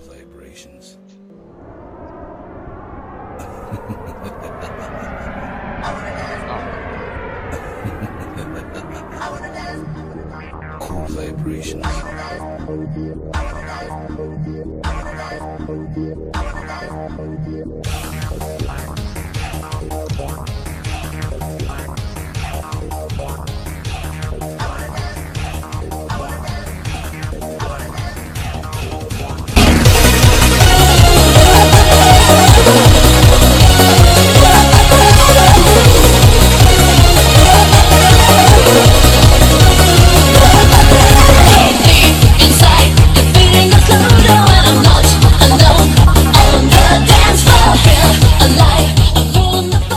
vibrations. cool vibrations.